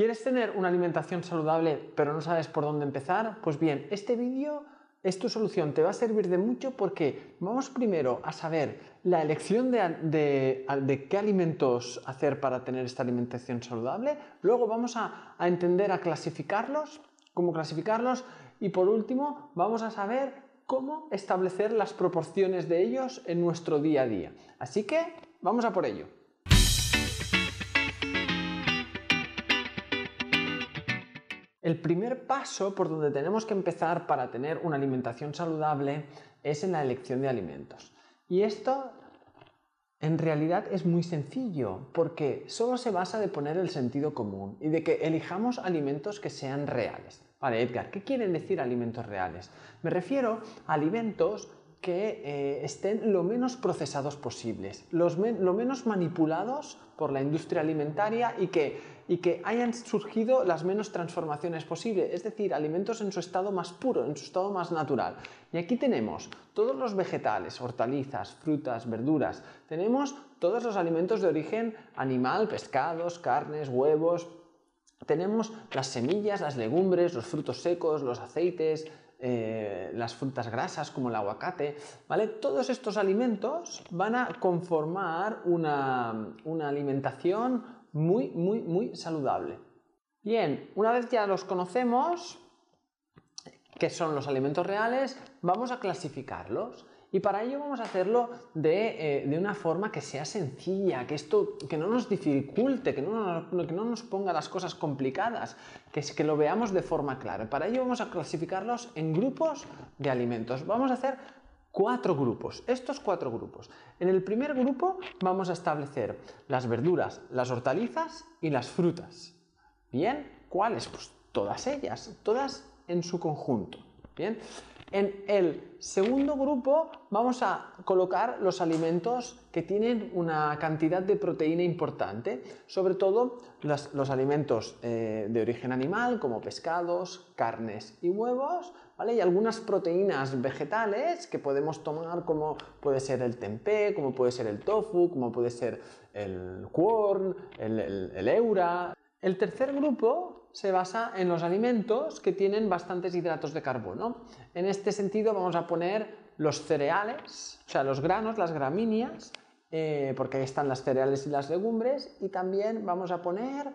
¿Quieres tener una alimentación saludable pero no sabes por dónde empezar? Pues bien, este vídeo es tu solución, te va a servir de mucho porque vamos primero a saber la elección de, qué alimentos hacer para tener esta alimentación saludable, luego vamos a, entender a clasificarlos, cómo clasificarlos y por último vamos a saber cómo establecer las proporciones de ellos en nuestro día a día. Así que vamos a por ello. El primer paso por donde tenemos que empezar para tener una alimentación saludable es en la elección de alimentos. Y esto en realidad es muy sencillo porque solo se basa de poner el sentido común y de que elijamos alimentos que sean reales. Vale, Edgar, ¿qué quieren decir alimentos reales? Me refiero a alimentos que eh, estén lo menos procesados posibles, lo menos manipulados por la industria alimentaria y que, y que hayan surgido las menos transformaciones posibles, es decir, alimentos en su estado más puro, en su estado más natural. Y aquí tenemos todos los vegetales, hortalizas, frutas, verduras, tenemos todos los alimentos de origen animal, pescados, carnes, huevos, tenemos las semillas, las legumbres, los frutos secos, los aceites, eh, las frutas grasas como el aguacate, ¿vale? Todos estos alimentos van a conformar una, una alimentación muy, muy, muy saludable. Bien, una vez ya los conocemos, que son los alimentos reales, vamos a clasificarlos. Y para ello vamos a hacerlo de, eh, una forma que sea sencilla, que esto que no nos dificulte, que no, que no nos ponga las cosas complicadas, que, que lo veamos de forma clara. Para ello vamos a clasificarlos en grupos de alimentos. Vamos a hacer cuatro grupos, estos cuatro grupos. En el primer grupo vamos a establecer las verduras, las hortalizas y las frutas. Bien, ¿cuáles? Pues todas ellas, todas en su conjunto. Bien, en el segundo grupo vamos a colocar los alimentos que tienen una cantidad de proteína importante, sobre todo los, alimentos eh, de origen animal como pescados, carnes y huevos, ¿vale? y algunas proteínas vegetales que podemos tomar como puede ser el tempeh, como puede ser el tofu, como puede ser el corn, el eura. El tercer grupo se basa en los alimentos que tienen bastantes hidratos de carbono. En este sentido vamos a poner los cereales, o sea, los granos, las gramíneas, eh, porque ahí están las cereales y las legumbres, y también vamos a poner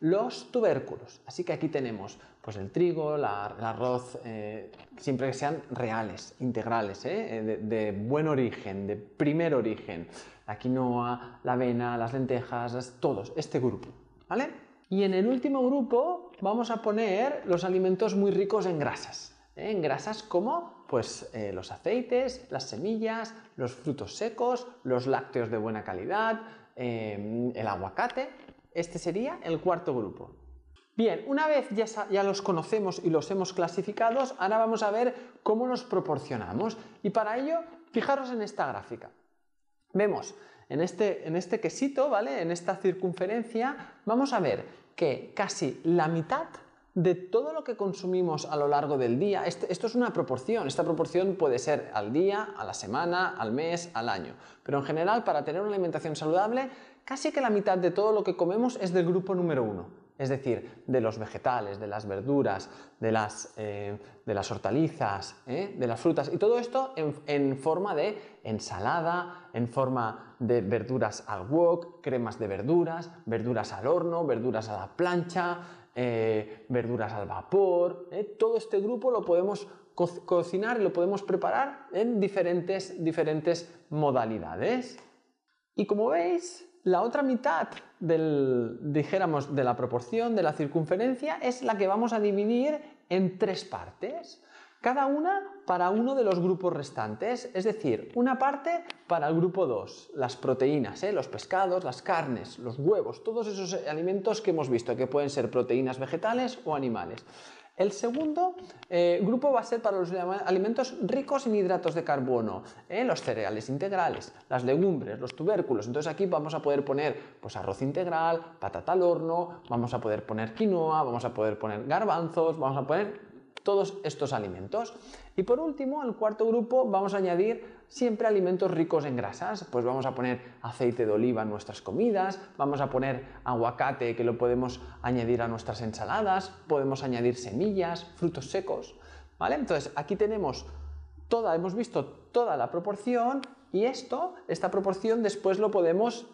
los tubérculos. Así que aquí tenemos pues, el trigo, el arroz, eh, siempre que sean reales, integrales, eh, de, de, buen origen, de primer origen. La quinoa, la avena, las lentejas, todos, este grupo. ¿Vale? Y en el último grupo vamos a poner los alimentos muy ricos en grasas. ¿eh? En grasas como pues, eh, los aceites, las semillas, los frutos secos, los lácteos de buena calidad, eh, el aguacate. Este sería el cuarto grupo. Bien, una vez ya, ya, los conocemos y los hemos clasificados, ahora vamos a ver cómo los proporcionamos. Y para ello, fijaros en esta gráfica. Vemos en este, en este quesito, ¿vale? En esta circunferencia, vamos a ver que casi la mitad de todo lo que consumimos a lo largo del día, este, esto es una proporción, esta proporción puede ser al día, a la semana, al mes, al año, pero en general para tener una alimentación saludable, casi que la mitad de todo lo que comemos es del grupo número uno es decir, de los vegetales, de las verduras, de las, eh, de las hortalizas, ¿eh? de las frutas, y todo esto en, forma de ensalada, en forma de verduras al wok, cremas de verduras, verduras al horno, verduras a la plancha, eh, verduras al vapor. Todo este grupo lo podemos cocinar y lo podemos preparar en diferentes, diferentes modalidades. Y como veis, la otra mitad del, dijéramos, de la proporción, de la circunferencia, es la que vamos a dividir en tres partes. Cada una para uno de los grupos restantes, es decir, una parte para el grupo 2, las proteínas, ¿eh? los pescados, las carnes, los huevos, todos esos alimentos que hemos visto, que pueden ser proteínas vegetales o animales. El segundo eh, grupo va a ser para los alimentos ricos en hidratos de carbono, ¿eh? los cereales integrales, las legumbres, los tubérculos. Entonces aquí vamos a poder poner pues, arroz integral, patata al horno, vamos a poder poner quinoa, vamos a poder poner garbanzos, vamos a poner todos estos alimentos. Y por último, el cuarto grupo, vamos a añadir siempre alimentos ricos en grasas. Pues vamos a poner aceite de oliva en nuestras comidas, vamos a poner aguacate que lo podemos añadir a nuestras ensaladas, podemos añadir semillas, frutos secos. ¿Vale? Entonces, aquí tenemos toda, hemos visto toda la proporción y esto, esta proporción después lo podemos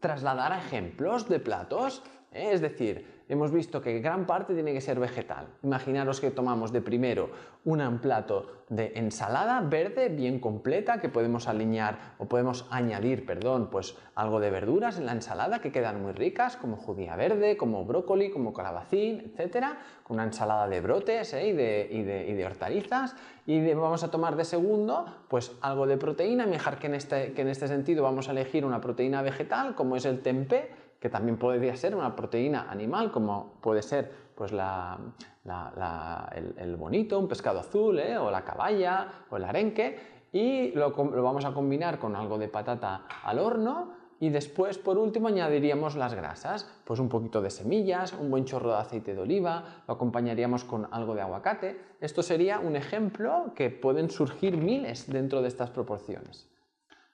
trasladar a ejemplos de platos. ¿Eh? Es decir, hemos visto que gran parte tiene que ser vegetal. Imaginaros que tomamos de primero un plato de ensalada verde bien completa que podemos alinear o podemos añadir, perdón, pues algo de verduras en la ensalada que quedan muy ricas, como judía verde, como brócoli, como calabacín, etcétera, con una ensalada de brotes ¿eh? y, de, hortalizas. Y vamos a tomar de segundo, pues algo de proteína, mejor que en este, que en este sentido vamos a elegir una proteína vegetal, como es el tempeh que también podría ser una proteína animal, como puede ser pues el, bonito, un pescado azul, ¿eh? o la caballa, o el arenque, y lo, vamos a combinar con algo de patata al horno, y después, por último, añadiríamos las grasas, pues un poquito de semillas, un buen chorro de aceite de oliva, lo acompañaríamos con algo de aguacate. Esto sería un ejemplo que pueden surgir miles dentro de estas proporciones.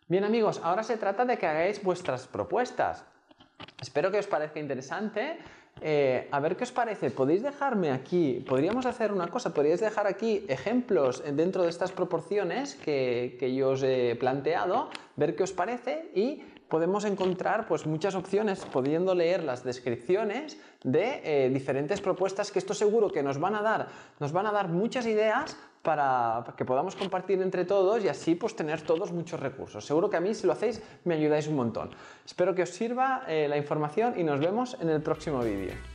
Bien amigos, ahora se trata de que hagáis vuestras propuestas. Espero que os parezca interesante. Eh, a ver qué os parece. Podéis dejarme aquí, podríamos hacer una cosa, podríais dejar aquí ejemplos dentro de estas proporciones que, yo os he planteado, ver qué os parece y podemos encontrar pues, muchas opciones pudiendo leer las descripciones de eh, diferentes propuestas que esto seguro que nos van a dar, nos van a dar muchas ideas para que podamos compartir entre todos y así pues tener todos muchos recursos. Seguro que a mí si lo hacéis me ayudáis un montón. Espero que os sirva eh, la información y nos vemos en el próximo vídeo.